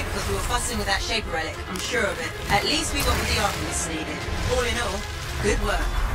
it because we were fussing with that shape relic, I'm sure of it. At least we got the arguments needed. All in all, good work.